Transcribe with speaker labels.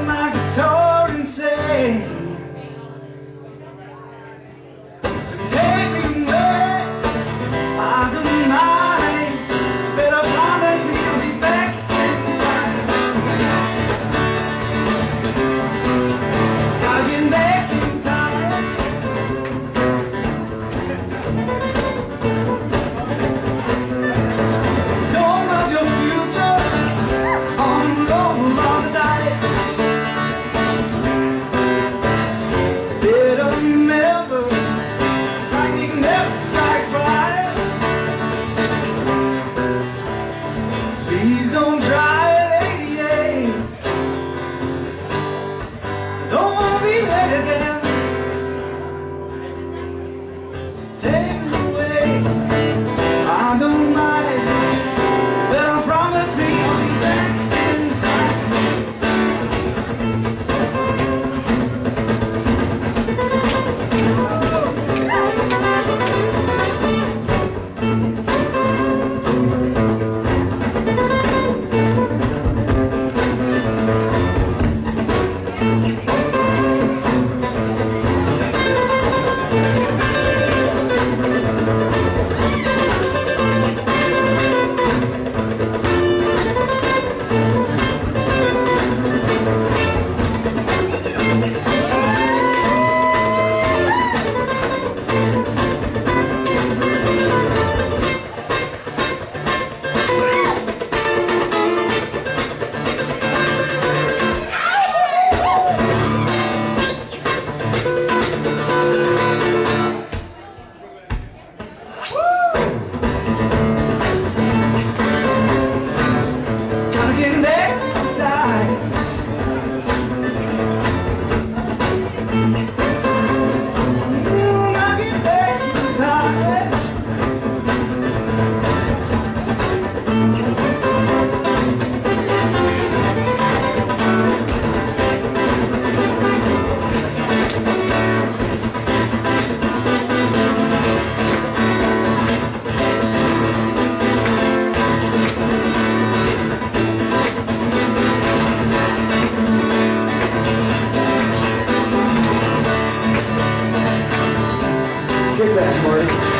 Speaker 1: on my guitar and say Please don't drive 88 I don't want to be late again. So take me away. I don't mind. But I promise me I'll be back in time. Get that, Marty.